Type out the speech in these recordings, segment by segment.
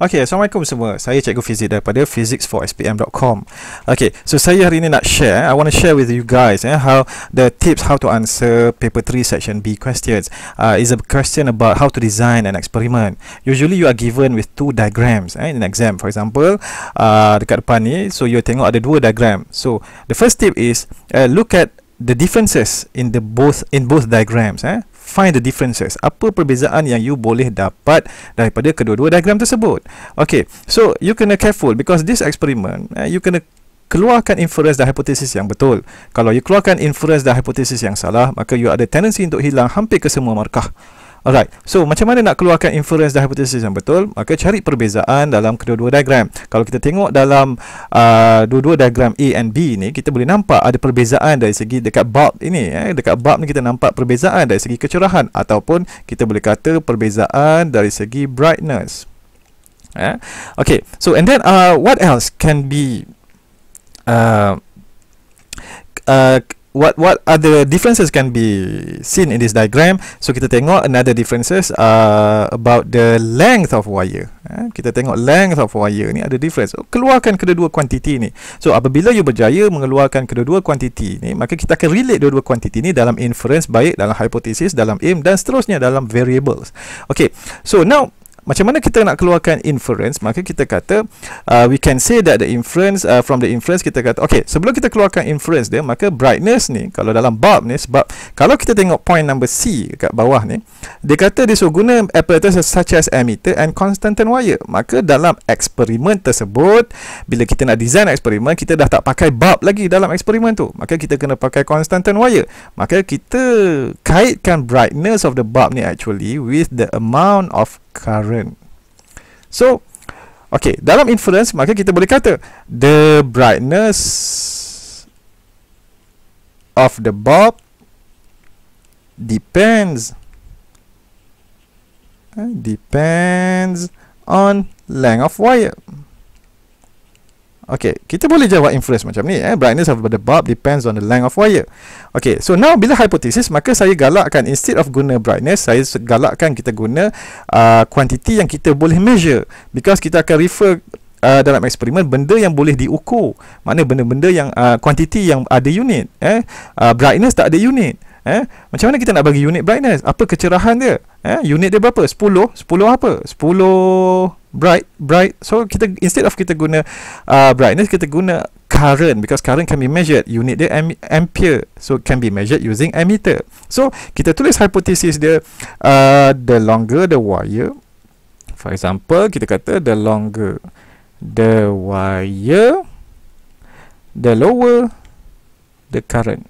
Okay, Assalamualaikum semua. Saya Cikgu Fizik daripada physics4spm.com. Okay, so saya hari ini nak share, I want to share with you guys eh, how the tips how to answer paper 3 section B questions. Uh, is a question about how to design an experiment. Usually you are given with two diagrams eh, in an exam. For example, uh, dekat depan ni, so you tengok ada dua diagram. So the first tip is uh, look at the differences in the both in both diagrams eh find the differences. Apa perbezaan yang you boleh dapat daripada kedua-dua diagram tersebut? Okay so you kena careful because this experiment eh, you kena keluarkan inference dan hipotesis yang betul. Kalau you keluarkan inference dan hipotesis yang salah maka you ada tendency untuk hilang hampir ke semua markah Alright, so macam mana nak keluarkan inference dan hipotesis yang betul? Maka cari perbezaan dalam kedua-dua diagram. Kalau kita tengok dalam uh, dua-dua diagram A and B ni, kita boleh nampak ada perbezaan dari segi dekat bulb ini. Eh. Dekat bulb ni kita nampak perbezaan dari segi kecerahan ataupun kita boleh kata perbezaan dari segi brightness. Eh. Okay, so and then uh, what else can be uh, uh, what what other differences can be seen in this diagram? So kita tengok another differences uh, about the length of wire. Eh, kita tengok length of wire ni ada difference. So, keluarkan kedua-dua kuantiti ni. So apabila you berjaya mengeluarkan kedua-dua kuantiti ni maka kita akan relate dua-dua kuantiti ni dalam inference baik dalam hypothesis dalam aim dan seterusnya dalam variables. Okay so now macam mana kita nak keluarkan inference? Maka kita kata uh, we can say that the inference uh, from the inference kita kata okay sebelum kita keluarkan inference dia maka brightness ni kalau dalam bulb ni sebab kalau kita tengok point number C kat bawah ni dia kata dia suruh guna apparatus such as emitter and constant wire. Maka dalam eksperimen tersebut bila kita nak design eksperimen kita dah tak pakai bulb lagi dalam eksperimen tu. Maka kita kena pakai constant wire. Maka kita kaitkan brightness of the bulb ni actually with the amount of current. So, okay, dalam inference maka kita boleh kata the brightness of the bulb depends uh, depends on length of wire. Okay, kita boleh jawab inference macam ni eh brightness of the bulb depends on the length of wire. Okay, so now bila hypothesis maka saya galakkan instead of guna brightness saya galakkan kita guna uh, quantity yang kita boleh measure because kita akan refer uh, dalam eksperimen benda yang boleh diukur. Mana benda-benda yang uh, quantity yang ada unit eh uh, brightness tak ada unit. Eh, macam mana kita nak bagi unit brightness? Apa kecerahan dia? Eh, unit dia berapa? 10. 10 apa? 10 bright bright. So kita instead of kita guna uh, brightness kita guna current. Because current can be measured. Unit dia am, ampere. So can be measured using ammeter. So kita tulis hypothesis dia uh, the longer the wire for example kita kata the longer the wire the lower the current.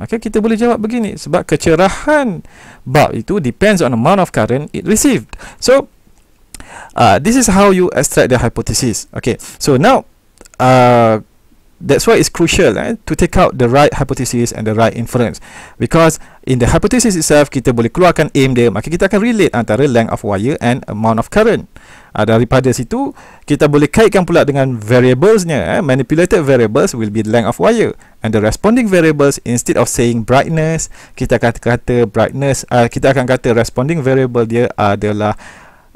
Maka kita boleh jawab begini sebab kecerahan bulb itu depends on amount of current it received. So uh, this is how you extract the hypothesis okay? So now uh, that's why it's crucial eh, to take out the right hypothesis and the right inference. Because in the hypothesis itself kita boleh keluarkan aim dia maka kita akan relate antara length of wire and amount of current. Uh, daripada situ kita boleh kaitkan pula dengan variablesnya eh. manipulated variables will be length of wire. And the responding variables instead of saying brightness kita kata kata brightness uh, kita akan kata responding variable dia adalah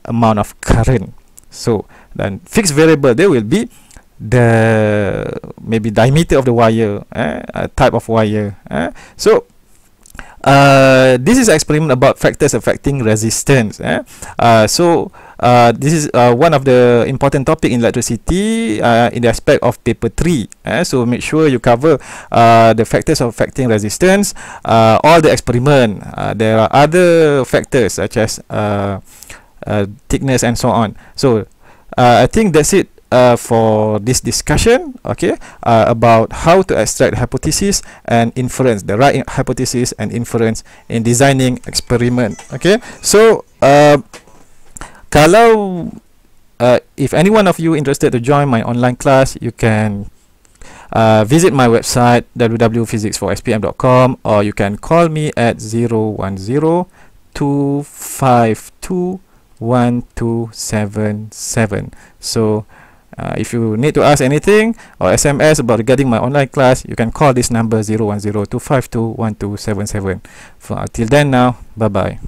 amount of current so then fixed variable there will be the maybe diameter of the wire eh, type of wire eh. so uh, this is experiment about factors affecting resistance eh. uh, so uh, this is uh, one of the important topic in electricity uh, in the aspect of paper 3 eh. so make sure you cover uh, the factors affecting resistance uh, all the experiment uh, there are other factors such as uh, uh, thickness and so on. So uh, I think that's it uh, for this discussion okay uh, about how to extract hypothesis and inference the right hypothesis and inference in designing experiment okay? So kalau uh, if any one of you interested to join my online class you can uh, visit my website www.physics4spm.com or you can call me at 010 252 1277 so uh, if you need to ask anything or SMS about regarding my online class you can call this number 010 252 1277 for until then now bye bye